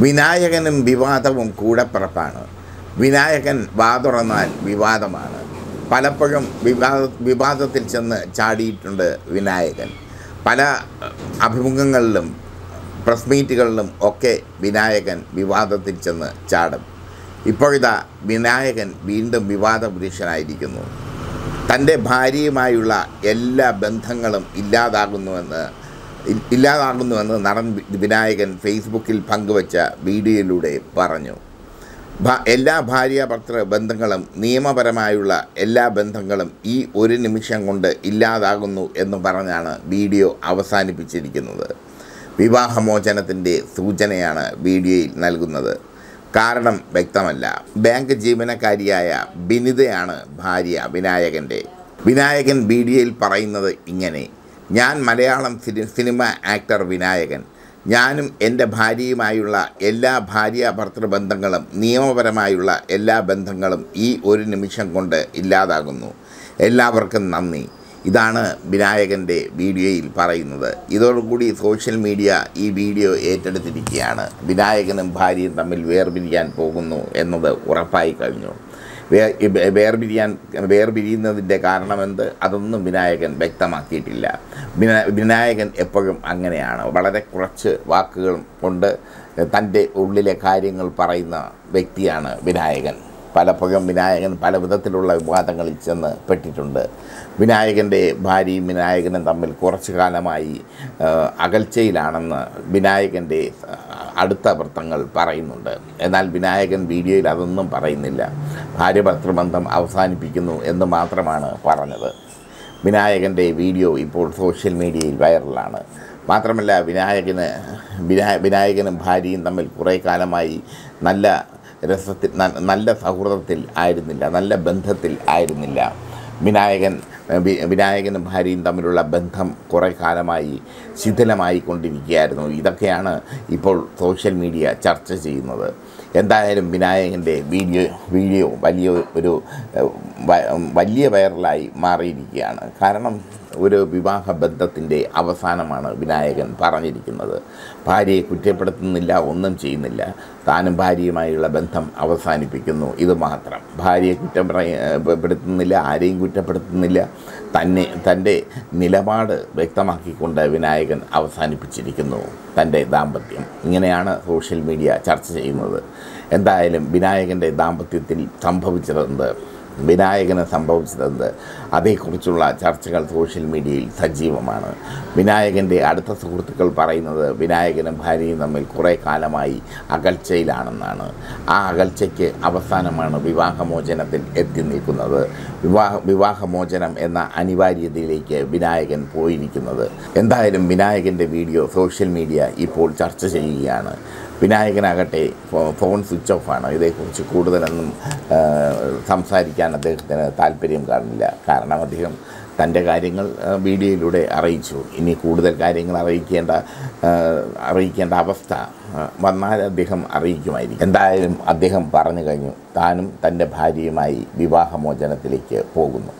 വിനായകനും വിവാദവും കൂടപ്പിറപ്പാണ്. വിനായകൻ വാതുറന്നാൽ വിവാദമാണ്. പലപ്പോഴും വിവാദ വിവാദത്തിൽ ചെന്ന് ചാടിയിട്ടുണ്ട് വിനായകൻ. പല അഭിമുഖങ്ങളിലും പ്രസ് മീറ്റുകളിലും ഒക്കെ വിനായകൻ വിവാദത്തിൽ ചെന്ന് ചാടും. ഇപ്പോഴിതാ വിനായകൻ വീണ്ടും വിവാദ പുരുഷനായിരിക്കുന്നു തന്റെ ഭാര്യയുമായുള്ള എല്ലാ ബന്ധങ്ങളും ഇല്ലാതാകുന്നുവെന്ന് ഇല്ലാതാകുന്നുവെന്ന് നടൻ വിനായകൻ ഫേസ്ബുക്കിൽ പങ്കുവച്ച വീഡിയോയിലൂടെ പറഞ്ഞു. എല്ലാ ഭാര്യ ഭർത്തൃ ബന്ധങ്ങളും നിയമപരമായുള്ള എല്ലാ ബന്ധങ്ങളും ഈ ഒരു നിമിഷം കൊണ്ട് ഇല്ലാതാകുന്നു എന്ന് പറഞ്ഞാണ് വീഡിയോ അവസാനിപ്പിച്ചിരിക്കുന്നത്. വിവാഹമോചനത്തിന്റെ സൂചനയാണ് വീഡിയോയിൽ നൽകുന്നത്. കാരണം വ്യക്തമല്ല. ബാങ്ക് ജീവനക്കാരിയായ ബിനിതയാണ് ഭാര്യ വിനായകന്റെ. വിനായകൻ വീഡിയോയിൽ പറയുന്നത് ഇങ്ങനെ. ഞാൻ മലയാളം സിനി സിനിമ ആക്ടർ വിനായകൻ. ഞാനും എന്റെ ഭാര്യയുമായുള്ള എല്ലാ ഭാര്യ ഭർത്തൃബന്ധങ്ങളും നിയമപരമായുള്ള എല്ലാ ബന്ധങ്ങളും ഈ ഒരു നിമിഷം കൊണ്ട് ഇല്ലാതാകുന്നു. എല്ലാവർക്കും നന്ദി. ഇതാണ് വിനായകന്റെ വീഡിയോയിൽ പറയുന്നത്. ഇതോടുകൂടി സോഷ്യൽ മീഡിയ ഈ വീഡിയോ ഏറ്റെടുത്തിരിക്കുകയാണ്. വിനായകനും ഭാര്യയും തമ്മിൽ വേർപിരിയാൻ പോകുന്നു എന്നത് ഉറപ്പായി കഴിഞ്ഞു. വേർപിരിയാൻ വേർപിരിയുന്നതിന്റെ കാരണമെന്ത്? അതൊന്നും വിനായകൻ വ്യക്തമാക്കിയിട്ടില്ല. വിനായകൻ എപ്പോഴും അങ്ങനെയാണ്. വളരെ കുറച്ച് വാക്കുകൾ കൊണ്ട് തന്റെ ഉള്ളിലെ കാര്യങ്ങൾ പറയുന്ന വ്യക്തിയാണ് വിനായകൻ. പലപ്പോഴും വിനായകൻ പല വിധത്തിലുള്ള വിവാദങ്ങളിൽ ചെന്ന് പെട്ടിട്ടുണ്ട്. വിനായകന്റെ ഭാര്യയും വിനായകനും തമ്മിൽ കുറച്ചു കാലമായി അകൽച്ചയിലാണെന്ന് വിനായകന്റെ അടുത്ത വൃത്തങ്ങൾ പറയുന്നുണ്ട്. എന്നാൽ വിനായകൻ വീഡിയോയിൽ അതൊന്നും പറയുന്നില്ല. ഭാര്യ ഭർത്തൃബന്ധം അവസാനിപ്പിക്കുന്നു എന്ന് മാത്രമാണ് പറഞ്ഞത്. വിനായകന്റെ വീഡിയോ ഇപ്പോൾ സോഷ്യൽ മീഡിയയിൽ വൈറലാണ്. മാത്രമല്ല വിനായകന് വിനാ വിനായകനും ഭാര്യയും തമ്മിൽ കുറേ കാലമായി നല്ല രസത്തിൽ നല്ല സൗഹൃദത്തിൽ ആയിരുന്നില്ല നല്ല ബന്ധത്തിൽ ആയിരുന്നില്ല. വിനായകൻ വിനായകനും ഹരിയും തമ്മിലുള്ള ബന്ധം കുറേ കാലമായി ശിഥിലമായി കൊണ്ടിരിക്കുകയായിരുന്നു ഇതൊക്കെയാണ് ഇപ്പോൾ സോഷ്യൽ മീഡിയ ചർച്ച ചെയ്യുന്നത്. എന്തായാലും വിനായകന്റെ വീഡിയോ വീഡിയോ വലിയ ഒരു വലിയ വൈറലായി മാറിയിരിക്കുകയാണ്. കാരണം ഒരു വിവാഹ ബന്ധത്തിന്റെ അവസാനമാണ് വിനായകൻ പറഞ്ഞിരിക്കുന്നത്. ഭാര്യയെ കുറ്റപ്പെടുത്തുന്നില്ല ഒന്നും ചെയ്യുന്നില്ല. താനും ഭാര്യയുമായുള്ള ബന്ധം അവസാനിപ്പിക്കുന്നു. ഇത് മാത്രം. ഭാര്യയെ കുറ്റപ്പെടുത്തുന്നില്ല ആരെയും കുറ്റപ്പെടുത്തുന്നില്ല. തന്നെ തന്റെ നിലപാട് വ്യക്തമാക്കിക്കൊണ്ട് വിനായകൻ അവസാനിപ്പിച്ചിരിക്കുന്നു തന്റെ ദാമ്പത്യം. ഇങ്ങനെയാണ് സോഷ്യൽ മീഡിയ ചർച്ച ചെയ്യുന്നത്. എന്തായാലും വിനായകന്റെ ദാമ്പത്യത്തിൽ സംഭവിച്ചതെന്ത് വിനായകന് സംഭവിച്ചതെന്ന് അതേക്കുറിച്ചുള്ള ചർച്ചകൾ സോഷ്യൽ മീഡിയയിൽ സജീവമാണ്. വിനായകന്റെ അടുത്ത സുഹൃത്തുക്കൾ പറയുന്നത് വിനായകനും ഭാര്യയും തമ്മിൽ കുറേ കാലമായി അകൽച്ചയിലാണെന്നാണ്. ആ അകൽച്ചയ്ക്ക് അവസാനമാണ് വിവാഹമോചനത്തിൽ എത്തി നിൽക്കുന്നത്. വിവാഹ വിവാഹമോചനം എന്ന അനിവാര്യതയിലേക്ക് വിനായകൻ പോയിരിക്കുന്നത്. എന്തായാലും വിനായകന്റെ വീഡിയോ സോഷ്യൽ മീഡിയ ഇപ്പോൾ ചർച്ച ചെയ്യുകയാണ്. വിനായകനാകട്ടെ ഫോൺ സ്വിച്ച് ഓഫാണ്. ഇതേക്കുറിച്ച് കൂടുതലൊന്നും സംസാരിക്കാൻ അദ്ദേഹത്തിന് താല്പര്യം കാണില്ല. കാരണം അദ്ദേഹം തന്റെ കാര്യങ്ങൾ മീഡിയയിലൂടെ അറിയിച്ചു. ഇനി കൂടുതൽ കാര്യങ്ങൾ അറിയിക്കേണ്ട അറിയിക്കേണ്ട അവസ്ഥ വന്നാൽ അദ്ദേഹം അറിയിക്കുമായിരിക്കും. എന്തായാലും അദ്ദേഹം പറഞ്ഞു കഴിഞ്ഞു താനും തന്റെ ഭാര്യയുമായി വിവാഹമോചനത്തിലേക്ക് പോകുന്നു.